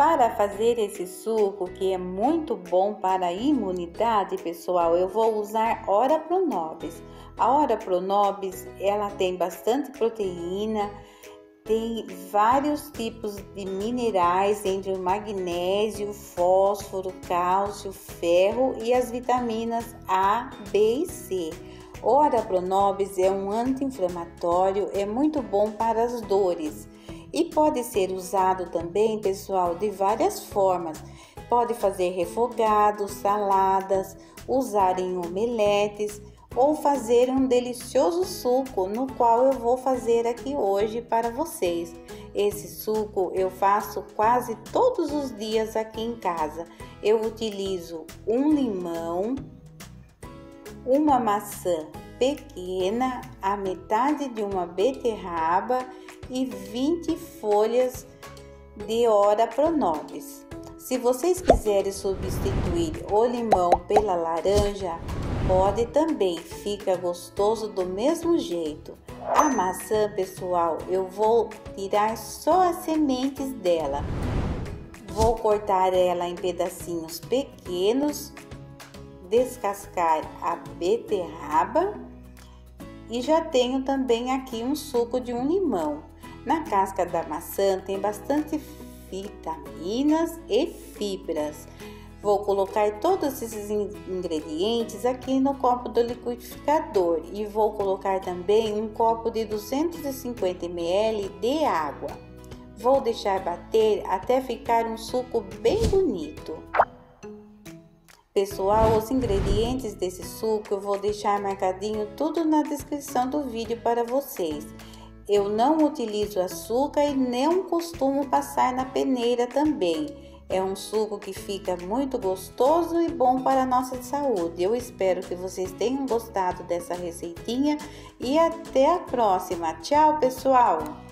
Para fazer esse suco, que é muito bom para a imunidade, pessoal, eu vou usar Ora Pronobis. A Ora Pronobis, ela tem bastante proteína, tem vários tipos de minerais, entre o magnésio, fósforo, cálcio, ferro e as vitaminas A, B e C. Ora Pronobis é um anti-inflamatório, é muito bom para as dores e pode ser usado também, pessoal, de várias formas. Pode fazer refogados, saladas, usar em omeletes ou fazer um delicioso suco, no qual eu vou fazer aqui hoje para vocês. Esse suco eu faço quase todos os dias aqui em casa. Eu utilizo um limão, uma maçã pequena, a metade de uma beterraba e 20 folhas de ora pronobis. Se vocês quiserem substituir o limão pela laranja, pode também, fica gostoso do mesmo jeito. A maçã, pessoal, eu vou tirar só as sementes dela. Vou cortar ela em pedacinhos pequenos, descascar a beterraba e já tenho também aqui um suco de um limão. Na casca da maçã tem bastante vitaminas e fibras. Vou colocar todos esses ingredientes aqui no copo do liquidificador e vou colocar também um copo de 250 ml de água. Vou deixar bater até ficar um suco bem bonito. Pessoal, os ingredientes desse suco eu vou deixar marcadinho tudo na descrição do vídeo para vocês. Eu não utilizo açúcar e nem costumo passar na peneira também. É um suco que fica muito gostoso e bom para a nossa saúde. Eu espero que vocês tenham gostado dessa receitinha e até a próxima. Tchau, pessoal!